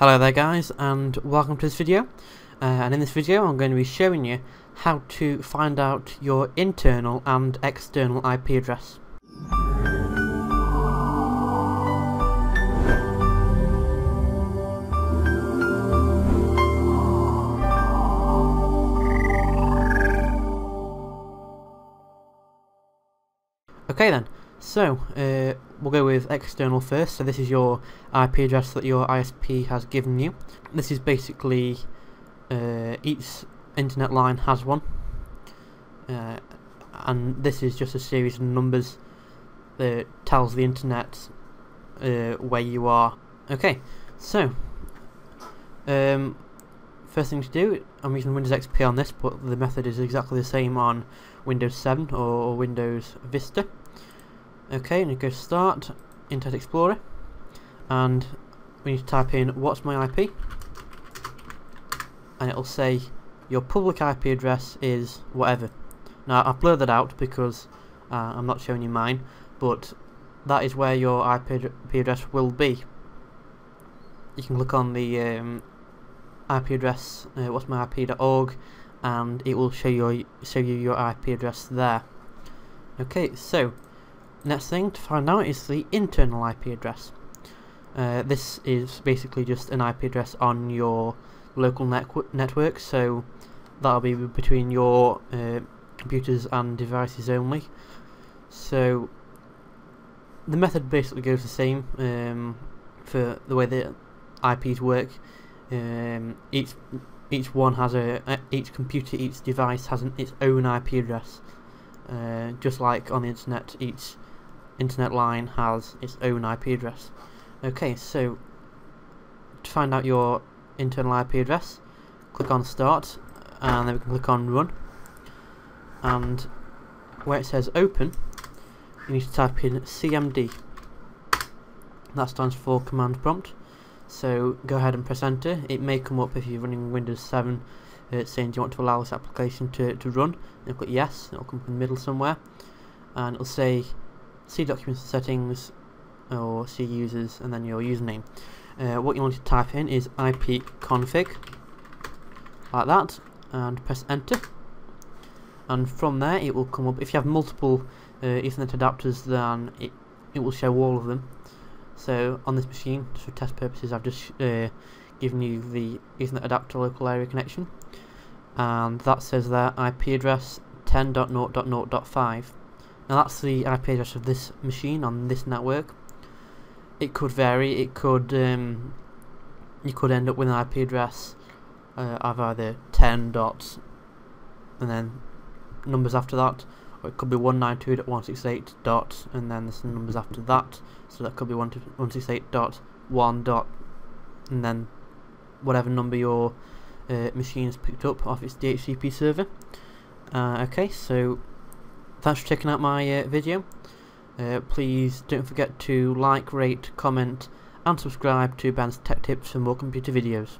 Hello there guys and welcome to this video uh, and in this video I'm going to be showing you how to find out your internal and external IP address. Okay then, so uh, we'll go with external first. So this is your IP address that your ISP has given you. This is basically uh, each internet line has one, uh, and this is just a series of numbers that tells the internet uh, where you are. Okay, so um, first thing to do, I'm using Windows XP on this, but the method is exactly the same on Windows 7 or Windows Vista. Okay, and you go start, Internet Explorer, and we need to type in what's my IP, and it'll say your public IP address is whatever. Now I've blurred that out because uh, I'm not showing you mine, but that is where your IP, address will be. You can click on the um, IP address, uh, what's my IP.org, and it will show you show you your IP address there. Okay, so Next thing to find out is the internal IP address. Uh, this is basically just an IP address on your local network, so that'll be between your uh, computers and devices only. So the method basically goes the same um, for the way that IPs work. Um, each each one has a each computer, each device has an, its own IP address. Uh, just like on the internet, each internet line has its own IP address. Okay, so to find out your internal IP address, click on Start, and then we can click on Run. And where it says Open, you need to type in CMD. That stands for Command Prompt. So go ahead and press Enter. It may come up if you're running Windows 7 uh, saying do you want to allow this application to, to run. You click Yes, it'll come in the middle somewhere. And it'll say see documents settings or see users and then your username. Uh, what you want to type in is ipconfig like that and press enter. And from there it will come up. If you have multiple uh, Ethernet adapters then it, it will show all of them. So on this machine just for test purposes I've just uh, given you the Ethernet adapter local area connection. And that says there IP address 10.0.0.5 now that's the IP address of this machine on this network. It could vary. It could um, you could end up with an IP address uh, of either 10 dots and then numbers after that, or it could be 192.168 dot and then there's some numbers after that. So that could be 168 dot 1 dot and then whatever number your uh, machine has picked up off its DHCP server. Uh, okay, so thanks for checking out my uh, video. Uh, please don't forget to like, rate, comment and subscribe to Ben's Tech Tips for more computer videos.